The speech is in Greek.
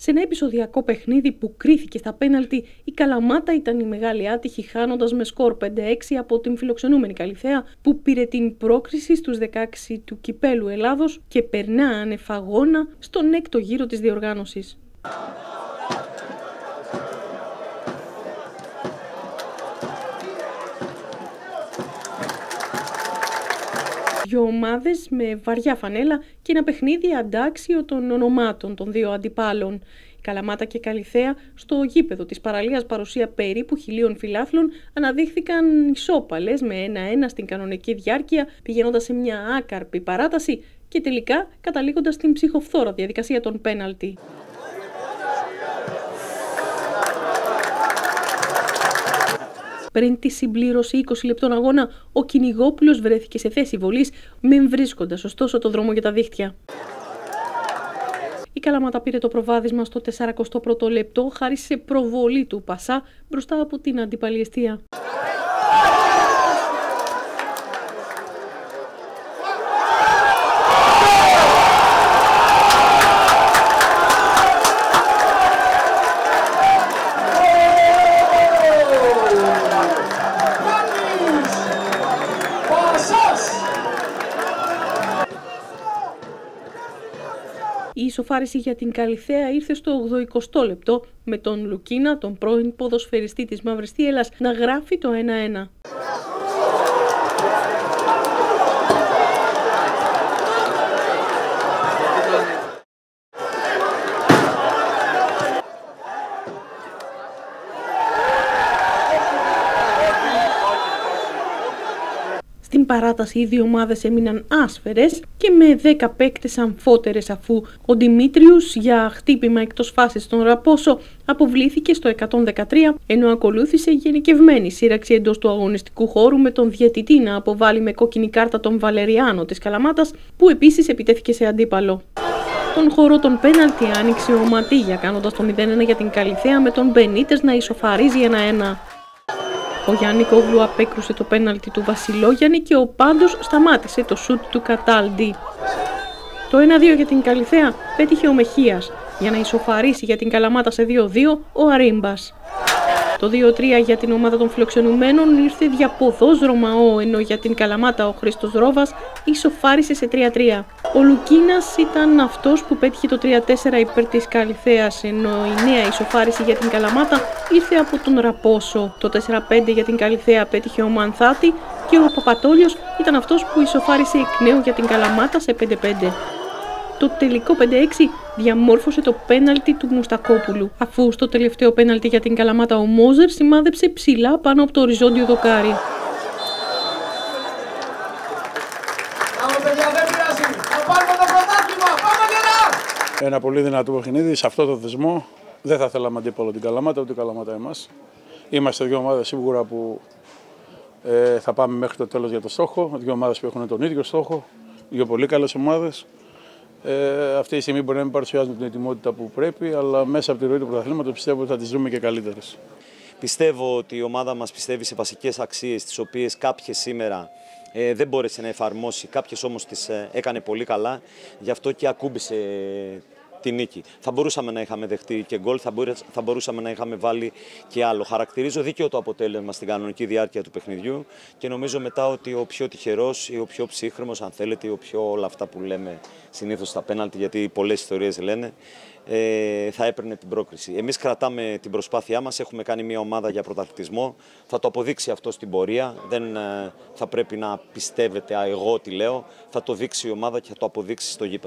Σε ένα επεισοδιακό παιχνίδι που κρίθηκε στα πέναλτι, η Καλαμάτα ήταν η μεγάλη άτυχη, χάνοντας με σκορ 5-6 από την φιλοξενούμενη Καλυθέα, που πήρε την πρόκριση στους 16 του κυπέλου Ελλάδος και περνά ανεφαγώνα στον έκτο γύρο της διοργάνωσης. Δύο ομάδες με βαριά φανέλα και ένα παιχνίδι αντάξιο των ονομάτων των δύο αντιπάλων. Η Καλαμάτα και Καλιθέα στο γήπεδο της παραλίας παρουσία περίπου χιλίων φιλάθλων αναδείχθηκαν ισόπαλες με ένα-ένα στην κανονική διάρκεια πηγαίνοντας σε μια άκαρπη παράταση και τελικά καταλήγοντας στην ψυχοφθόρα διαδικασία των πέναλτι. Πριν τη συμπλήρωση 20 λεπτών αγώνα, ο κυνηγόπουλος βρέθηκε σε θέση βολής, μην βρίσκοντας ωστόσο το δρόμο για τα δίχτυα. Η Καλαμάτα πήρε το προβάδισμα στο 41ο λεπτό χάρη σε προβολή του Πασά μπροστά από την αντιπαλιεστία. Η ισοφάριση για την Καλυθέα ήρθε στο 80 λεπτό με τον Λουκίνα, τον πρώην ποδοσφαιριστή της Μαύρης Θίελας, να γράφει το 1-1. Στην παράταση οι δύο ομάδες έμειναν άσφαιρες και με 10 παίκτες αμφότερες αφού ο Δημήτριους για χτύπημα εκτός φάσης στον Ραπόσο αποβλήθηκε στο 113 ενώ ακολούθησε γενικευμένη σύραξη εντός του αγωνιστικού χώρου με τον διαιτητή να αποβάλει με κόκκινη κάρτα τον Βαλεριάνο της Καλαμάτας που επίσης επιτέθηκε σε αντίπαλο. Τον χώρο των πέναλτι άνοιξε ο Ματίγια κάνοντας το 0-1 για την Καλυθέα με τον Μπενίτες να ισοφαρίζει 1-1. Ο Γιάννη Κόγλου απέκρουσε το πέναλτι του Βασιλόγιαννη και ο Πάντος σταμάτησε το σουτ του Κατάλντι. Το 1-2 για την Καλυθέα πέτυχε ο Μεχίας για να ισοφαρίσει για την Καλαμάτα σε 2-2 ο Αρίμπας. Το 2-3 για την ομάδα των φιλοξενουμένων ήρθε διαποδόσδρομα ο, ενώ για την Καλαμάτα ο Χρήστος Ρόβας ισοφάρισε σε 3-3. Ο Λουκίνας ήταν αυτός που πέτυχε το 3-4 υπέρ της Καλυθέας, ενώ η νέα ισοφάριση για την Καλαμάτα ήρθε από τον Ραπόσο. Το 4-5 για την Καλυθέα πέτυχε ο Μανθάτη και ο Παπατόλιος ήταν αυτός που ισοφάρισε εκ νέου για την Καλαμάτα σε 5-5 το τελικό 5-6 διαμόρφωσε το πέναλτι του Μουστακόπουλου, αφού στο τελευταίο πέναλτι για την Καλαμάτα ο Μόζερ σημάδεψε ψηλά πάνω από το οριζόντιο δοκάρι. Ένα πολύ δυνατό παιχνίδι σε αυτό το θεσμό. Δεν θα θέλαμε αντίπαλο την Καλαμάτα, ούτε Καλαμάτα εμάς. Είμαστε δύο ομάδες σίγουρα που ε, θα πάμε μέχρι το τέλος για το στόχο. Δύο ομάδες που έχουν τον ίδιο στόχο. Δύο πολύ καλές ομάδες. Ε, αυτή τη στιγμή μπορεί να μην παρουσιάζουν την ετοιμότητα που πρέπει, αλλά μέσα από τη ροή του πρωταθλήματος πιστεύω ότι θα τις δούμε και καλύτερες. Πιστεύω ότι η ομάδα μας πιστεύει σε βασικές αξίες, τις οποίες κάποιες σήμερα ε, δεν μπόρεσε να εφαρμόσει, κάποιες όμως τις ε, έκανε πολύ καλά. Γι' αυτό και ακούμπησε τη νίκη. Θα μπορούσαμε να είχαμε δεχτεί και γκολ, θα μπορούσαμε να είχαμε βάλει και άλλο. Χαρακτηρίζω δίκαιο το αποτέλεσμα στην κανονική διάρκεια του παιχνιδιού και νομίζω μετά ότι ο πιο τυχερός ή ο πιο ψύχρεμος, αν θέλετε, ή ο πιο όλα αυτά που λέμε συνήθως στα πέναλτι, γιατί πολλές ιστορίες λένε, ε, θα έπαιρνε την πρόκριση. Εμείς κρατάμε την προσπάθειά μας, έχουμε κάνει μια ομάδα για πρωταθλητισμό. Θα το αποδείξει αυτό στην πορεία. Δεν ε, θα πρέπει να πιστεύετε, α, εγώ τι λέω. Θα το δείξει η ομάδα και θα το αποδείξει στο γήπεδο.